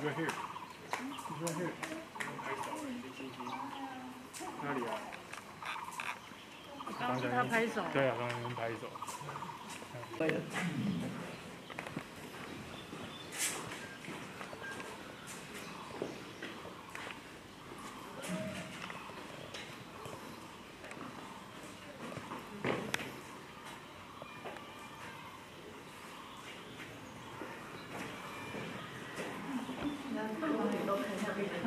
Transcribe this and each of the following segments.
He's right here. He's right here. 哪里啊？刚才他拍手。对啊，刚刚拍手。对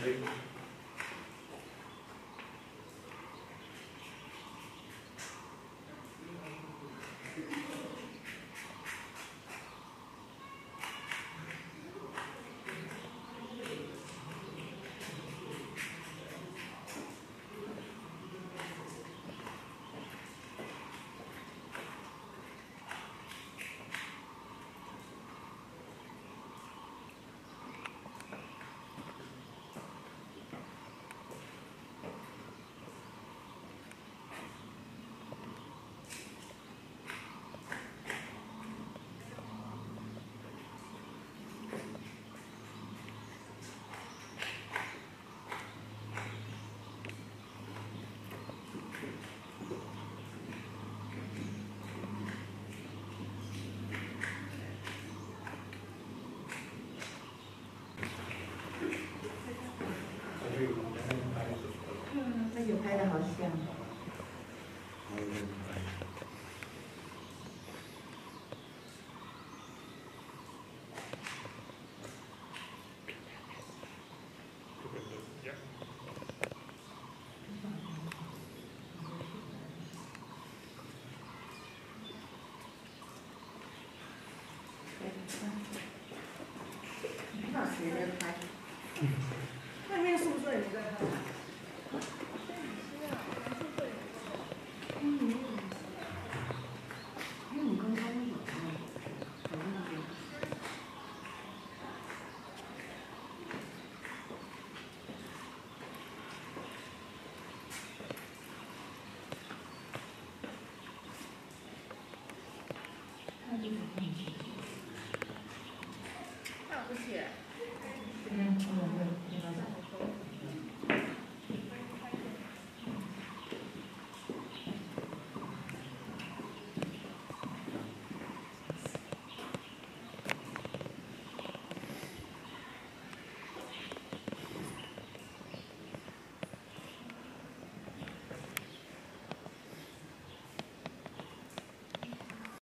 的。嗯，Thank you. okay. 那我不去